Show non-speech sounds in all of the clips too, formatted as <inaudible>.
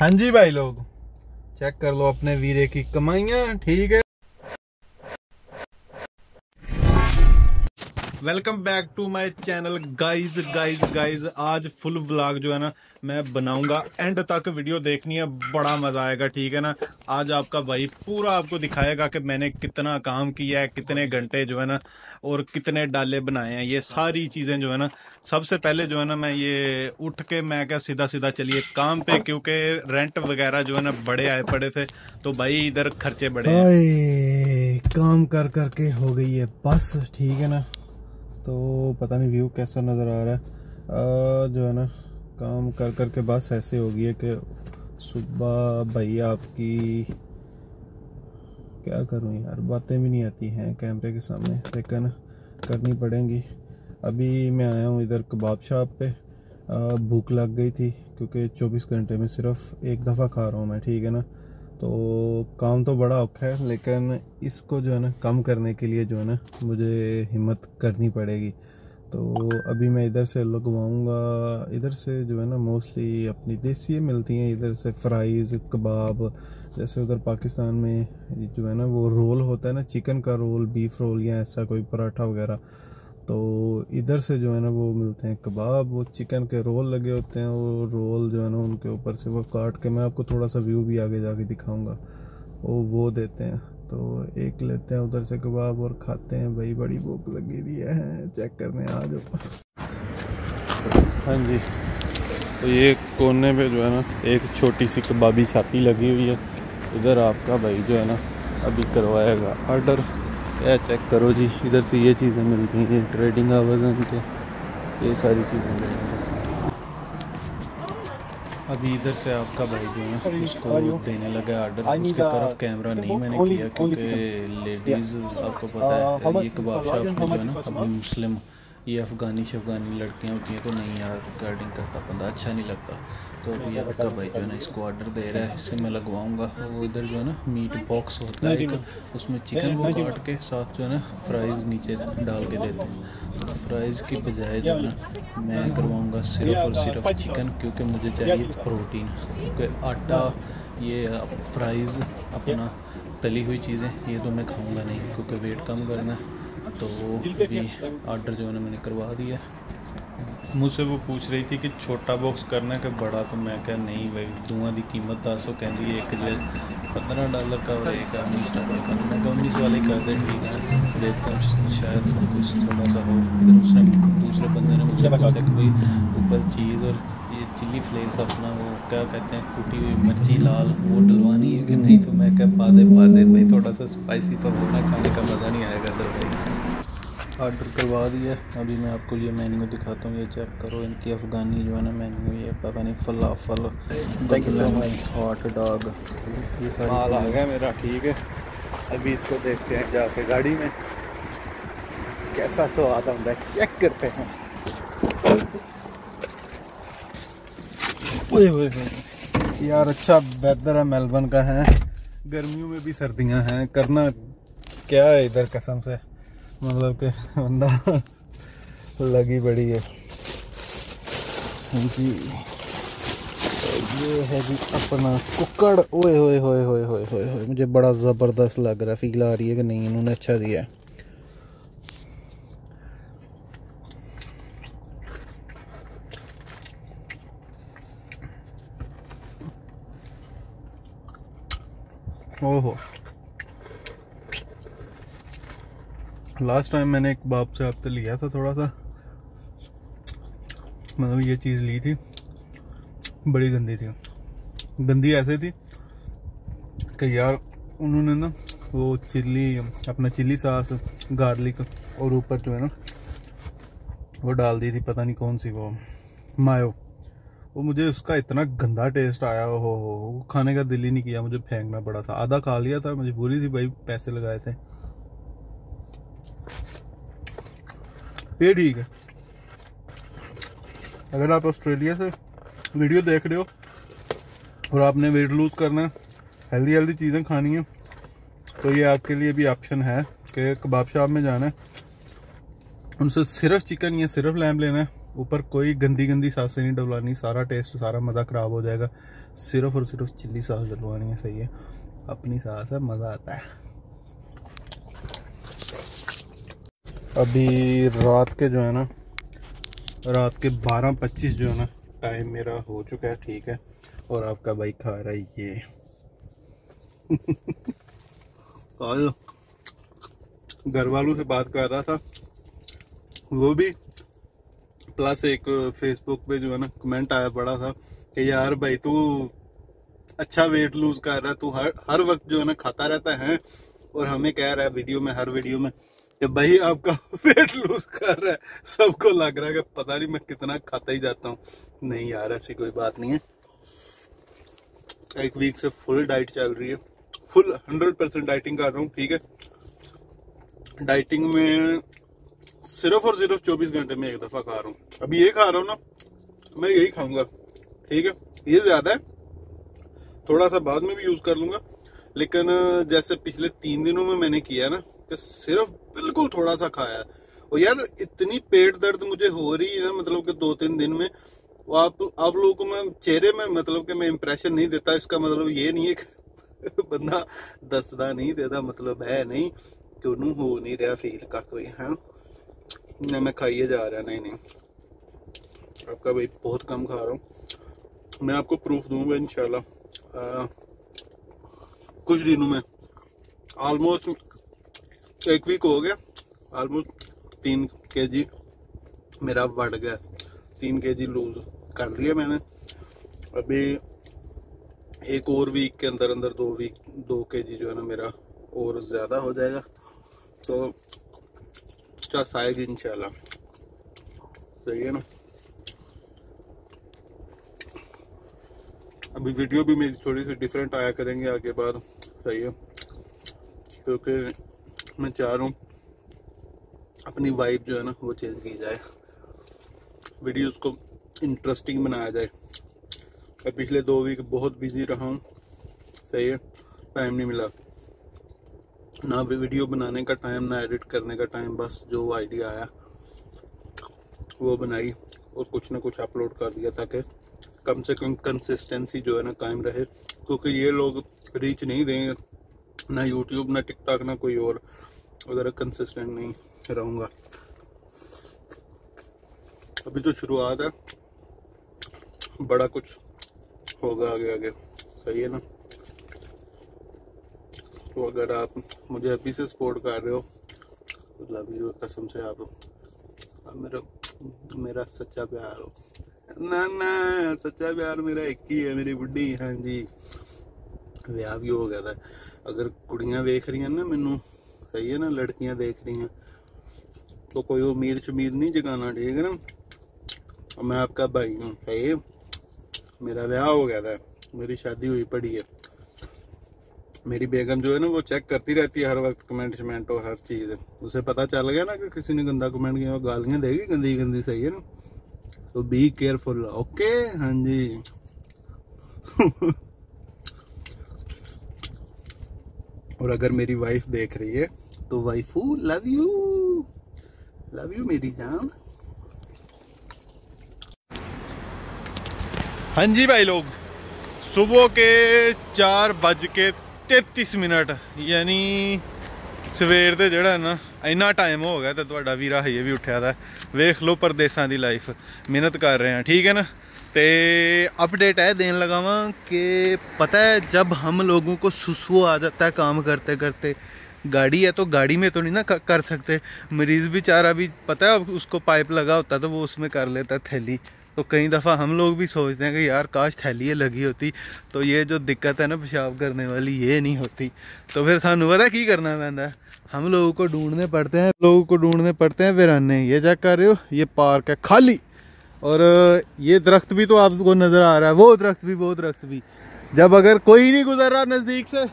हाँ जी भाई लोग। चेक कर लो अपने वीरे की कमाइयाँ ठीक है? Welcome back to my channel. Guys guys guys आज फुल व्लॉग जो है ना, मैं बनाऊँगा। एंड तक वीडियो देखनी है, बड़ा मज़ा आएगा, ठीक है ना? आज आपका भाई पूरा आपको दिखाएगा कि मैंने कितना काम किया है, कितने घंटे जो है ना, और कितने डाले बनाए हैं। ये सारी चीज़ें जो है ना, सबसे पहले जो है ना, मैं ये उठ के मैं क्या सीधा सीधा चलिए काम पे, क्योंकि रेंट वगैरह जो है ना, बड़े आए पड़े थे तो भाई इधर खर्चे बड़े काम कर करके हो गई है, बस, ठीक है ना? तो पता नहीं व्यू कैसा नज़र आ रहा है। आ, जो है ना काम कर कर के बस ऐसे हो गई है कि सुबह भाई आपकी क्या करूँ यार बातें भी नहीं आती हैं कैमरे के सामने लेकिन करनी पड़ेंगी। अभी मैं आया हूँ इधर कबाब शॉप पे। भूख लग गई थी क्योंकि 24 घंटे में सिर्फ़ एक दफ़ा खा रहा हूँ मैं ठीक है ना? तो काम तो बड़ा औखा है, लेकिन इसको जो है ना, कम करने के लिए जो है ना, मुझे हिम्मत करनी पड़ेगी। तो अभी मैं इधर से लगवाऊँगा, इधर से जो है ना मोस्टली अपनी देसी मिलती हैं, इधर से फ्राइज़ कबाब जैसे उधर पाकिस्तान में जो है ना, वो रोल होता है ना चिकन का रोल बीफ रोल या ऐसा कोई पराठा वगैरह। तो इधर से जो है ना वो मिलते हैं कबाब, वो चिकन के रोल लगे होते हैं, वो रोल जो है ना उनके ऊपर से वो काट के मैं आपको थोड़ा सा व्यू भी आगे जाके दिखाऊँगा। वो वो देते हैं। तो एक लेते हैं उधर से कबाब और खाते हैं। भाई, बड़ी भूख लगी दी है। चेक करने आ जाओ। हाँ जी। तो ये कोने पे जो है ना एक छोटी सी कबाबी छापी लगी हुई है। इधर आपका भाई जो है ना अभी करवाएगा ऑर्डर क्या चेक करो जी इधर से ये चीज़ें मिलती हैं ट्रेडिंग आवर्स के ये सारी चीज़ें मिलती अभी इधर से आपका भाई जो है उसको देने लगा ऑर्डर उसकी तरफ़ कैमरा नहीं मैंने किया क्योंकि लेडीज़ आपको पता है ये कबाब शॉप जो है ना मुस्लिम ये अफ़गानी शफगानी लड़कियाँ होती हैं तो नहीं यार रिकॉर्डिंग करता बंदा अच्छा नहीं लगता। तो अभी आपका भाई जो है ना इसको ऑर्डर दे रहा है इससे मैं लगवाऊँगा। वो इधर जो है ना मीट बॉक्स होता है एक उसमें चिकन को काट के साथ जो है ना फ्राइज़ नीचे डाल के देते हैं। तो फ्राइज़ की बजाय जो है ना मैं करवाऊँगा सिर्फ़ और सिर्फ़ चिकन क्योंकि मुझे चाहिए प्रोटीन क्योंकि आटा ये फ्राइज़ अपना तली हुई चीज़ें ये तो मैं खाऊँगा नहीं क्योंकि वेट कम करना है। तो अभी ऑर्डर जो है मैंने करवा दिया मुझसे वो पूछ रही थी कि छोटा बॉक्स करना है कि बड़ा? तो मैं क्या नहीं भाई धुआँ की कीमत दस सौ कहती है एक जो पंद्रह डॉलर का और एक उन्नीस डॉलर का मैं क्या उन्नीस वाले कर दे ठीक है देखता हूँ शायद कुछ थोड़ा सा हो। फिर उसने दूसरे बंदे ने मुझे बता दिया कि भाई ऊपर चीज़ और ये चिल्ली फ्लेक्स अपना वो क्या कहते हैं कुटी हुई मिर्ची लाल वो डलवानी है कि नहीं? तो मैं क्या पा दे पा दे भाई थोड़ा सा स्पाइसी तो होना खाने का मज़ा नहीं आएगा अदरवाइज़ ऑर्डर करवा दिया। अभी मैं आपको ये मेन्यू दिखाता हूँ ये चेक करो। इनकी अफ़गानी जो है ना मेन्यू ये पता नहीं फलाफल हॉट डॉग ये सारी माल आ गया मेरा ठीक है। अभी इसको देखते हैं जाके गाड़ी में। कैसा स्वाद आता है चेक करते हैं। यार अच्छा वेदर है मेलबर्न का है। गर्मियों में भी सर्दियाँ हैं करना क्या है इधर कसम से? मतलब के बंदा लगी बड़ी है। जी। ये है जी अपना कुकड़ ओए होए होए होए होए होए मुझे बड़ा ज़बरदस्त लग रहा है। फील आ रही है कि नहीं, इन्होंने अच्छा दिया है। लास्ट टाइम मैंने एक बाप से आपसे लिया था थोड़ा सा। मतलब ये चीज़ ली थी। बड़ी गंदी थी। गंदी ऐसे थी कि यार उन्होंने ना वो चिल्ली, अपना चिल्ली सास, गार्लिक और ऊपर जो है ना, वो डाल दी थी, पता नहीं कौन सी वो, मायो। वो मुझे उसका इतना गंदा टेस्ट आया, हो हो खाने का दिल ही नहीं किया, मुझे फेंकना पड़ा था। आधा खा लिया था मजबूरी थी, भाई पैसे लगाए थे। ये ठीक है। अगर आप ऑस्ट्रेलिया से वीडियो देख रहे हो और आपने वेट लूज करना है हेल्दी हेल्दी चीज़ें खानी है तो ये आपके लिए भी ऑप्शन है कि कबाब शॉप में जाना है। उनसे सिर्फ़ चिकन या सिर्फ़ लैम्प लेना है, ऊपर कोई गंदी गंदी सासें नहीं डलवानी, सारा टेस्ट सारा मज़ा ख़राब हो जाएगा। सिर्फ़ और सिर्फ़ चिल्ली सास डलवानी है, सही है। अपनी सास है, मज़ा आता है। अभी रात के जो है ना, रात के बारह पच्चीस जो है ना टाइम मेरा हो चुका है, ठीक है। और आपका भाई खा रहा है ये। <laughs> घर वालों से बात कर रहा था। वो भी प्लस एक फेसबुक पे जो है ना कमेंट आया पड़ा था कि यार भाई तू अच्छा वेट लूज कर रहा है, तू हर हर वक्त जो है ना खाता रहता है, और हमें कह रहा है वीडियो में, हर वीडियो में कि भाई आपका <laughs> वेट लूज कर रहा है। सबको लग रहा है कि पता नहीं मैं कितना खाता ही जाता हूँ। नहीं यार, ऐसी कोई बात नहीं है। एक वीक से फुल डाइट चल रही है। फुल हंड्रेड परसेंट डाइटिंग कर रहा हूँ, ठीक है? डाइटिंग में सिर्फ़ और सिर्फ़ चौबीस घंटे में एक दफ़ा खा रहा हूँ। अभी ये खा रहा हूँ ना, मैं यही खाऊँगा, ठीक है? ये ज़्यादा है। थोड़ा सा बाद में भी यूज़ कर लूँगा। लेकिन जैसे पिछले तीन दिनों में मैंने किया ना, कि सिर्फ़ बिल्कुल थोड़ा सा खाया और यार, इतनी पेट दर्द मुझे हो रही है ना मतलब कि दो तीन दिन में। आप आप लोगों को मैं, चेहरे में मतलब कि मैं इंप्रेशन नहीं देता, इसका मतलब ये नहीं है <laughs> बंदा दसदा नहीं, देता मतलब है नहीं, कि उन्होंने हो नहीं रहा फील का कोई, है। नहीं मैं खाइए जा रहा, नहीं नहीं। आपका भाई बहुत कम खा रहा हूँ। मैं आपको प्रूफ दूँगा इनशाला कुछ दिनों में। ऑलमोस्ट एक वीक हो गया। ऑलमोस्ट तीन के जी मेरा बढ़ गया। तीन के जी लूज कर लिया मैंने। अभी एक और वीक के अंदर अंदर दो वीक दो के जी जो है ना मेरा और ज़्यादा हो जाएगा। तो पचास आएगी इंशाल्लाह सही है ना? अभी वीडियो भी मेरी थोड़ी सी डिफरेंट आया करेंगे, आगे बाद सही है। क्योंकि मैं चाह रहा हूँ। अपनी वाइब जो है ना, वो चेंज की जाए। वीडियोस को इंटरेस्टिंग बनाया जाए। मैं पिछले दो वीक बहुत बिज़ी रहा हूँ। सही है टाइम नहीं मिला। ना वीडियो बनाने का टाइम ना एडिट करने का टाइम बस जो आइडिया आया, वो बनाई और कुछ ना कुछ अपलोड कर दिया ताकि कम से कम कंसिस्टेंसी जो है ना कायम रहे। क्योंकि ये लोग रीच नहीं देंगे ना यूट्यूब ना टिकटॉक ना कोई और। उधर कंसिस्टेंट नहीं रहूँगा। अभी तो शुरुआत है। बड़ा कुछ होगा आगे आगे। सही है ना? तो अगर आप मुझे अभी से सपोर्ट कर रहे हो तो लव यू कसम से आप, मेरा मेरा सच्चा प्यार हो। ना ना सच्चा प्यार मेरा एक ही है मेरी बुढ़ी हाँ जी। व्याह भी हो गया था। अगर कुड़ियाँ रही हैं ना मैनू सही है ना लड़कियाँ देख रही तो कोई उम्मीद शमीद नहीं जगाना ठीक है ना मैं आपका भाई हूँ सही मेरा ब्याह हो गया था मेरी शादी हुई पड़ी है मेरी बेगम जो है ना वो चेक करती रहती है हर वक्त कमेंट शमेंट और हर चीज़ उसे पता चल गया ना कि किसी ने गंदा कमेंट किया गालियाँ देगी गंदी गंदी सही है ना तो बी केयरफुल ओके हाँ जी और अगर मेरी वाइफ देख रही है तो waifu love you love you मेरी जान हाँ जी भाई लोग सुबह के चार बज के 33 ਮਿੰਟ ਯਾਨੀ ਸਵੇਰ ਦੇ ਜਿਹੜਾ ਨਾ ਇੰਨਾ ਟਾਈਮ ਹੋ ਗਿਆ ਤੇ ਤੁਹਾਡਾ ਵੀਰਾ ਹਜੇ ਵੀ ਉੱਠਿਆ ਦਾ ਵੇਖ ਲਓ ਪਰਦੇਸਾਂ ਦੀ ਲਾਈਫ ਮਿਹਨਤ ਕਰ ਰਹੇ ਆ ਠੀਕ ਹੈ ਨਾ ਤੇ अपडेट है, देने लगा कि पता है जब हम लोगों को सुसु आ जाता है काम करते करते, गाड़ी है तो गाड़ी में तो नहीं ना कर सकते। मरीज़ बेचारा भी, पता है, उसको पाइप लगा होता तो वो उसमें कर लेता थैली। तो कई दफ़ा हम लोग भी सोचते हैं कि यार, काश थैली लगी होती। तो ये जो दिक्कत है ना, पेशाब करने वाली, ये नहीं होती। तो फिर सानू पता की करना पैदा हम लोगों को ढूँढने पड़ते हैं, लोगों को ढूँढने पड़ते हैं, फिर वीराने ये चेक कर रहे हो, ये पार्क है खाली। और ये दरख्त भी तो आपको नज़र आ रहा है, वो दरख्त भी, वो दरख्त भी। जब अगर कोई नहीं गुजर रहा नज़दीक से,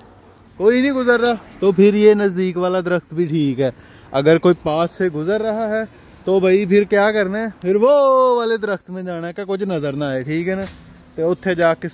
कोई नहीं गुजर रहा तो फिर ये नज़दीक वाला दरख्त भी ठीक है। अगर कोई पास से गुजर रहा है तो भाई फिर क्या करना है? फिर वो वाले दरख्त में जाना है कुछ नज़र ना आए, ठीक है ना? तो उत्थे जाके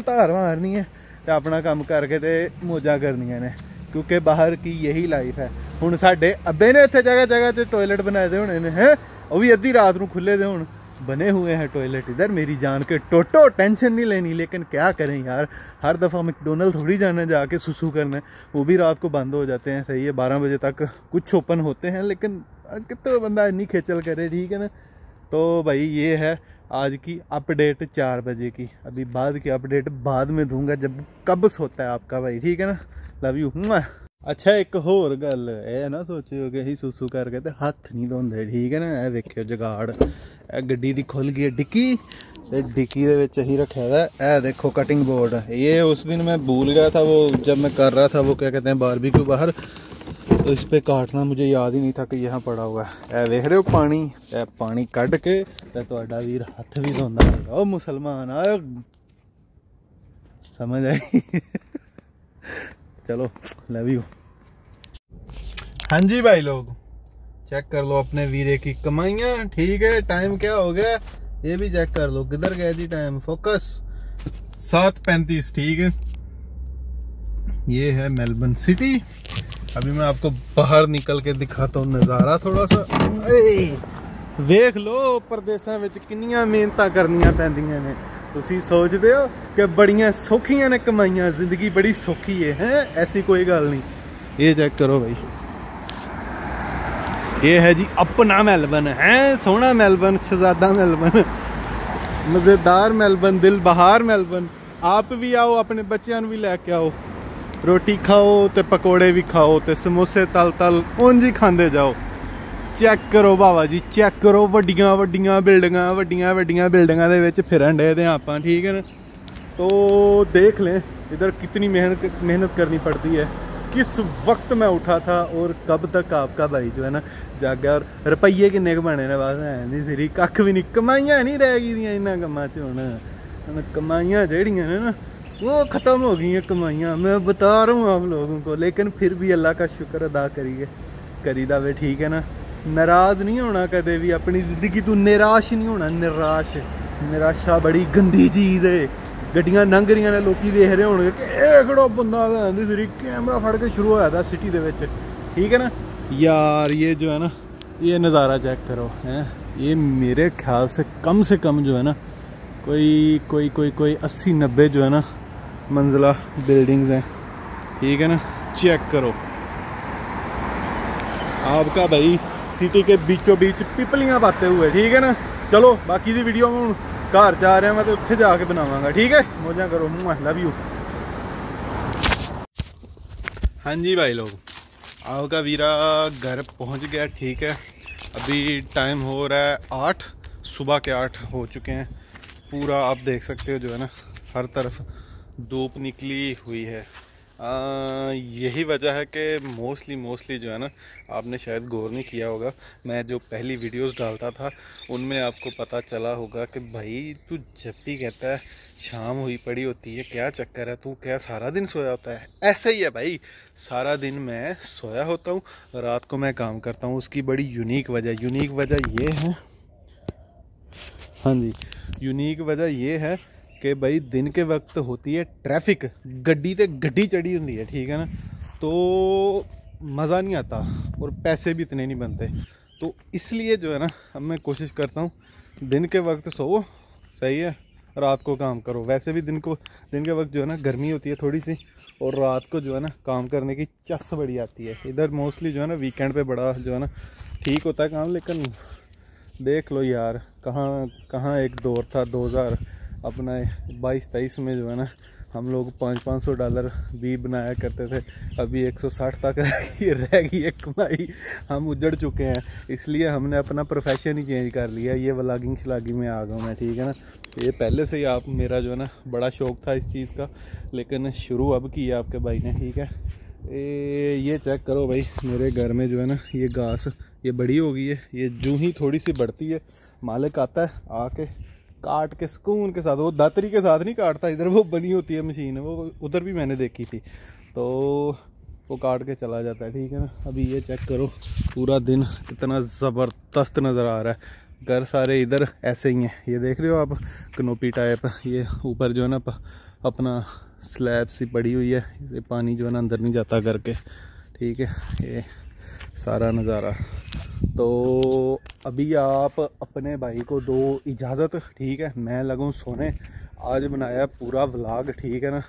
धार मारनी है तो अपना काम करके तो मौजा करनिया ने, क्योंकि बाहर की यही लाइफ है। हूँ साढ़े अब्बे ने इतने जगह जगह से टॉयलेट बनाए दे होने ने, हैं? ਉਹ ਵੀ ਅੱਧੀ ਰਾਤ ਨੂੰ ਖੁੱਲੇ ਦੇ ਹੁਣ बने हुए हैं टॉयलेट इधर मेरी जान के टोटो टेंशन नहीं लेनी लेकिन क्या करें यार हर दफ़ा मैकडोनल्ड थोड़ी जाना जाके सुसु करना वो भी रात को बंद हो जाते हैं सही है बारह बजे तक कुछ ओपन होते हैं लेकिन कितना बंदा इन्नी खेचल करे ठीक है ना तो भाई ये है आज की अपडेट चार बजे की अभी बाद की अपडेट बाद में दूंगा जब कब्स होता है आपका भाई ठीक है ना लव यू ਅੱਛਾ ਇੱਕ ਹੋਰ ਗੱਲ ਇਹ ਨਾ ਸੋਚਿਓ ਕਿ ਅਸੀਂ ਸੁਸੂ ਕਰਕੇ ਤੇ ਹੱਥ ਨਹੀਂ ਧੋਂਦੇ ਠੀਕ ਹੈ ਨਾ ਇਹ ਵੇਖਿਓ ਜਗਾੜ ਇਹ ਗੱਡੀ ਦੀ ਖੁੱਲ ਗਈ ਡਿੱਕੀ ਤੇ डिक्की ਦੇ ਵਿੱਚ ਅਸੀਂ ਰੱਖਿਆ है ਇਹ देखो कटिंग बोर्ड ये उस दिन मैं भूल गया था वो जब मैं कर रहा था वो क्या कहते हैं बारबेक्यू बाहर तो इस पे काटना मुझे याद ही नहीं था कि यहाँ पड़ा हुआ है देख रहे हो पानी ए पानी कट के ਤੇ ਤੁਹਾਡਾ ਵੀਰ ਹੱਥ ਵੀ ਧੋਂਦਾ ਹੈਗਾ ਉਹ ਮੁਸਲਮਾਨ ਆ ਸਮਝ ਆਈ चलो लव यू हाँ जी भाई लोग चेक कर लो अपने वीरे की कमाइयाँ, ठीक है टाइम क्या हो गया? ये भी चेक कर लो, किधर गया जी टाइम फोकस सात पैंतीस, ठीक है? ये है मेलबर्न सिटी अभी मैं आपको बाहर निकल के दिखाता हूँ नज़ारा थोड़ा सा वेख लो, परदेशों कि मेहनत करनिया पैदा ने। ਤੁਸੀਂ ਸੋਚਦੇ ਹੋ ਕਿ ਬੜੀਆਂ ਸੌਖੀਆਂ ਨੇ ਕਮਾਈਆਂ, ਜ਼ਿੰਦਗੀ ਬੜੀ ਸੌਖੀ ਹੈ ਹੈ? ਐਸੀ ਕੋਈ ਗੱਲ ਨਹੀਂ। ਇਹ ਚੈੱਕ ਕਰੋ ਭਾਈ ਇਹ ਹੈ ਜੀ ਆਪਣਾ ਮੈਲਬਨ, ਹੈ? ਸੋਹਣਾ ਮੈਲਬਨ, ਸ਼ਹਜ਼ਾਦਾ ਮੈਲਬਨ, ਮਜ਼ੇਦਾਰ ਮੈਲਬਨ ਦਿਲ ਬਹਾਰ ਮੈਲਬਨ। ਆਪ ਵੀ ਆਓ, ਆਪਣੇ ਬੱਚਿਆਂ ਨੂੰ ਵੀ ਲੈ ਕੇ ਆਓ। ਰੋਟੀ ਖਾਓ ਤੇ ਪਕੌੜੇ ਵੀ ਖਾਓ ਤੇ ਸਮੋਸੇ ਤਲ ਤਲ ਉਂਝ ਹੀ ਖਾਂਦੇ ਜਾਓ। ਚੈੱਕ ਕਰੋ ਬਾਬਾ ਜੀ ਚੈੱਕ ਕਰੋ ਵੱਡੀਆਂ ਵੱਡੀਆਂ ਬਿਲਡਿੰਗਾਂ ਵੱਡੀਆਂ ਵੱਡੀਆਂ ਬਿਲਡਿੰਗਾਂ ਦੇ ਵਿੱਚ ਫਿਰਨ ਡੇ ਤੇ ਆਪਾਂ ਠੀਕ ਹੈ ਨਾ तो देख लें इधर कितनी मेहनत मेहनत करनी पड़ती है किस वक्त मैं उठा था और कब तक आपका भाई जो है ना जागा और ਰੁਪਈਏ ਕਿੰਨੇ ਕੁ ਬਣੇ ਨੇ ਬਸ ਐ ਨਹੀਂ ਸਿਰੀ ਕੱਖ ਵੀ ਨਹੀਂ ਕਮਾਈਆਂ ਨਹੀਂ ਰਹਿ ਗਈਆਂ ਇਹਨਾਂ ਕੰਮਾਂ 'ਚ ਹੁਣ ਹੁਣ ਕਮਾਈਆਂ ਜਿਹੜੀਆਂ ਨੇ ਨਾ वो ख़त्म हो गई हैं कमाइयाँ मैं बता रहा हूँ आप लोगों को लेकिन फिर भी अल्लाह का शुक्र अदा करिए करीदा वे ठीक है ना नाराज़ नहीं होना कदे भी अपनी ज़िंदगी तू निराश नहीं होना निराश निराशा बड़ी गंदी चीज़ है ਗੱਡੀਆਂ ਲੰਘ ਰਹੀਆਂ ਨੇ ਲੋਕੀ ਵੇਖ ਰਹੇ ਹੋਣਗੇ ਕਿ ਇਹ ਕਿਹੜਾ ਬੰਦਾ ਆਂਦੀ ਸਿਰੀ ਕੈਮਰਾ ਫੜ ਕੇ ਸ਼ੁਰੂ ਹੋਇਆ ਦਾ ਸਿਟੀ ਦੇ ਵਿੱਚ ठीक है ना यार ये जो है ना ये नज़ारा चेक करो हैं ये मेरे ख्याल से कम से कम जो है ना कोई कोई कोई कोई अस्सी नब्बे जो है ना मंजिला बिल्डिंग्स हैं ठीक है ना चेक करो आपका भाई सिटी के बीचों बीच पिपलियाँ पाते हुए, ठीक है ना? चलो, बाकी दी वीडियो में घर जा रहे हैं मैं तो उत्थे जाके बनावांगा, ठीक है? मौजा करो लव यू हाँ जी भाई लोग आपका वीरा, घर पहुँच गया, ठीक है? अभी टाइम हो रहा है आठ, सुबह के आठ हो चुके हैं। पूरा आप देख सकते हो जो है ना, हर तरफ़ धूप निकली हुई है। यही वजह है कि मोस्टली मोस्टली जो है ना, आपने शायद गौर नहीं किया होगा, मैं जो पहली वीडियोस डालता था, उनमें आपको पता चला होगा कि भाई, तू जब भी कहता है, शाम हुई पड़ी होती है, क्या चक्कर है, तू क्या सारा दिन सोया होता है? ऐसा ही है भाई, सारा दिन मैं सोया होता हूँ, रात को मैं काम करता हूँ, उसकी बड़ी यूनिक वजह यूनिक वजह ये है हाँ जी यूनिक वजह ये है कि भाई दिन के वक्त होती है ट्रैफ़िक, गड्डी ते गड्डी चढ़ी होती है, ठीक है ना? तो मज़ा नहीं आता और पैसे भी इतने नहीं बनते। तो इसलिए जो है ना, अब मैं कोशिश करता हूँ, दिन के वक्त सो, सही है, रात को काम करो। वैसे भी दिन को, दिन के वक्त जो है ना, गर्मी होती है थोड़ी सी और रात को जो है ना, काम करने की चस बड़ी आती है। इधर मोस्टली जो है ना, वीकेंड पे बड़ा जो है ना, ठीक होता है काम, लेकिन देख लो यार, कहाँ कहाँ एक दौर था, दो हज़ार अपना बाईस तेईस में जो है ना हम लोग पाँच पाँच सौ डॉलर भी बनाया करते थे। अभी एक सौ साठ तक <laughs> रह गई है कमाई। हम उजड़ चुके हैं। इसलिए हमने अपना प्रोफेशन ही चेंज कर लिया। ये व्लागिंग शलागिंग में आ गया मैं ठीक है ना? ये पहले से ही आप मेरा जो है ना बड़ा शौक था इस चीज़ का। लेकिन शुरू अब किया आपके भाई ने ठीक है? ए, ये चेक करो भाई मेरे घर में जो है ना ये घास ये बड़ी हो गई है। ये जूँ ही थोड़ी सी बढ़ती है। मालिक आता है आके काट के सुकून के साथ, वो दातरी के साथ नहीं काटता, इधर वो बनी होती है मशीन, वो उधर भी मैंने देखी थी। तो वो काट के चला जाता है, ठीक है ना? अभी ये चेक करो, पूरा दिन कितना ज़बरदस्त नज़र आ रहा है। घर सारे इधर ऐसे ही हैं। ये देख रहे हो आप, कनोपी टाइप ये ऊपर जो है ना अपना स्लैब सी पड़ी हुई है ये पानी जो है ना, अंदर नहीं जाता करके ठीक है, ये सारा नज़ारा। तो अभी आप अपने भाई को दो इजाज़त, ठीक है? मैं लगूँ सोने। आज बनाया पूरा व्लॉग ठीक है ना?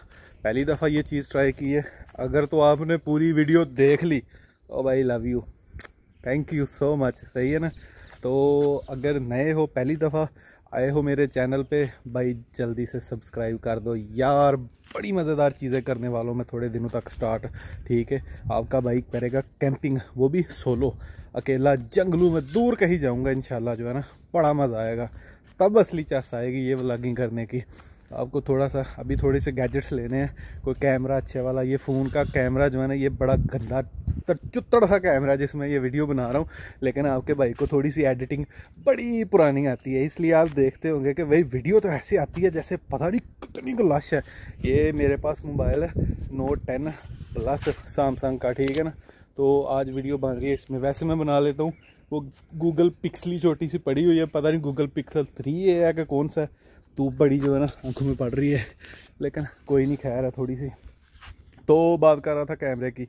पहली दफ़ा ये चीज़ ट्राई की है। अगर तो आपने पूरी वीडियो देख ली तो भाई love you thank you so much सही है ना? तो अगर नए हो पहली दफ़ा, आए हो मेरे चैनल पे, भाई जल्दी से सब्सक्राइब कर दो। यार बड़ी मज़ेदार चीज़ें करने वालों में थोड़े दिनों तक स्टार्ट ठीक है? आपका बाइक करेगा कैंपिंग वो भी सोलो अकेला जंगलों में दूर कहीं जाऊँगा इन जो है ना, बड़ा मज़ा आएगा। तब असली चस आएगी ये व्लॉगिंग करने की। आपको थोड़ा सा अभी थोड़े से गैजेट्स लेने हैं, कोई कैमरा अच्छे वाला, ये फ़ोन का कैमरा जो है ना, ये बड़ा गंदा चुत्तड़ सा कैमरा जिसमें ये वीडियो बना रहा हूँ। लेकिन आपके भाई को थोड़ी सी एडिटिंग बड़ी पुरानी आती है, इसलिए आप देखते होंगे कि भाई वीडियो तो ऐसी आती है जैसे पता नहीं कितनी को लश है। ये मेरे पास मोबाइल है नोट टेन प्लस सैमसंग का, ठीक है ना? तो आज वीडियो बन रही है, इसमें वैसे मैं बना लेता हूँ। वो गूगल पिक्सली छोटी सी पड़ी हुई है, पता नहीं गूगल पिक्सल थ्री है कि कौन सा धूप बड़ी जो है ना, आँखों में पड़ रही है। लेकिन कोई नहीं, खैर है थोड़ी सी। तो बात कर रहा था कैमरे की।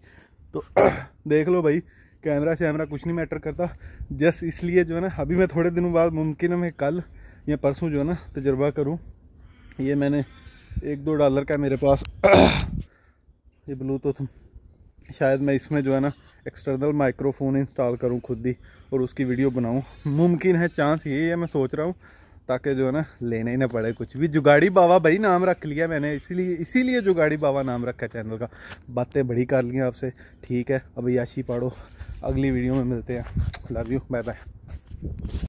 तो <clears throat> देख लो भाई, कैमरा शैमरा कुछ नहीं मैटर करता। जस्ट इसलिए जो है ना, अभी मैं थोड़े दिनों बाद, मुमकिन है मैं कल या परसों जो है ना, तजर्बा करूँ। ये मैंने एक दो डॉलर का मेरे पास। <clears throat> ये ब्लूटूथ शायद मैं इसमें जो है ना एक्सटर्नल माइक्रोफोन इंस्टॉल करूँ खुद ही, और उसकी वीडियो बनाऊँ। मुमकिन है चांस ये है, मैं सोच रहा हूँ। ताकि जो है ना, लेने ही ना पड़े कुछ भी। जुगाड़ी बाबा भाई नाम रख लिया मैंने, इसीलिए इसीलिए जुगाड़ी बाबा नाम रखा चैनल का। बातें बड़ी कर ली आपसे। ठीक है, अब याशी पाड़ो। अगली वीडियो में मिलते हैं। Love you bye bye